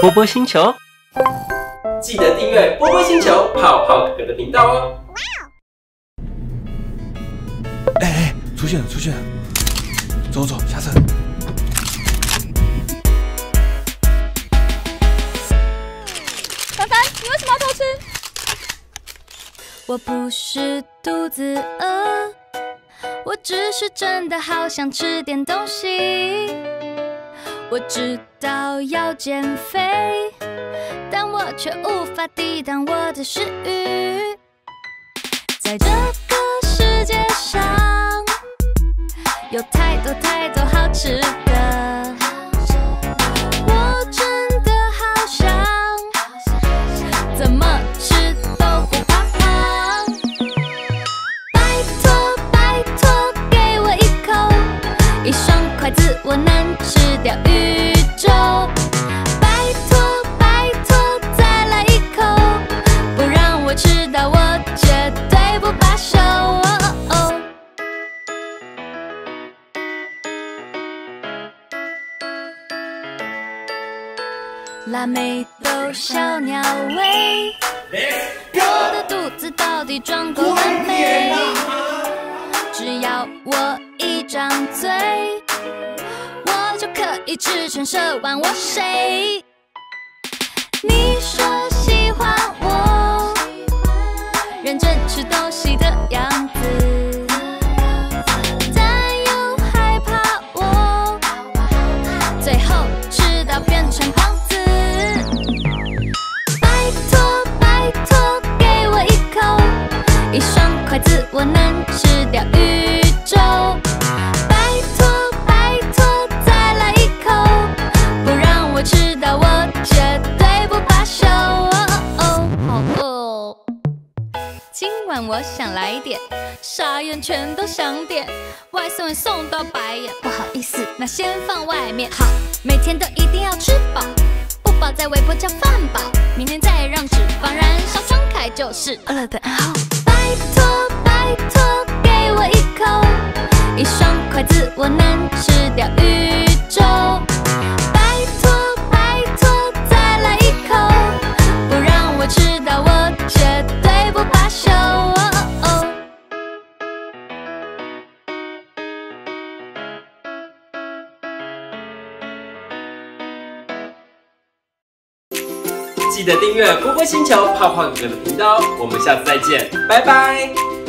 波波星球，记得订阅波波星球泡泡哥哥的频道哦。哎哎，出现了出现了，走走下车。凡凡，你为什么要偷吃？我不是肚子饿，我只是真的好想吃点东西。我知道要减肥，但我却无法抵挡我的食欲。在这个世界上，有太多太多好吃的，我真的好想，怎么吃都不怕胖。拜托拜托，给我一口，一双筷子我能吃掉腊梅豆小鸟胃，我的肚子到底装够了没？只要我一张嘴，我就可以吃成蛇玩。我谁？你说一双筷子我能吃掉宇宙。拜托拜托，再来一口，不让我吃到我绝对不罢休。哦好饿。今晚我想来点，傻眼全都想点，外送也送到白眼，不好意思，那先放外面。好，每天都一定要吃饱，不饱在微波叫饭饱，明天再让脂肪燃烧，张开就是饿了的暗号。筷子我能吃掉宇宙。拜托拜托，再来一口，不让我吃到我绝对不罢休。记得订阅波波星球泡泡哥哥的频道。我们下次再见，拜拜。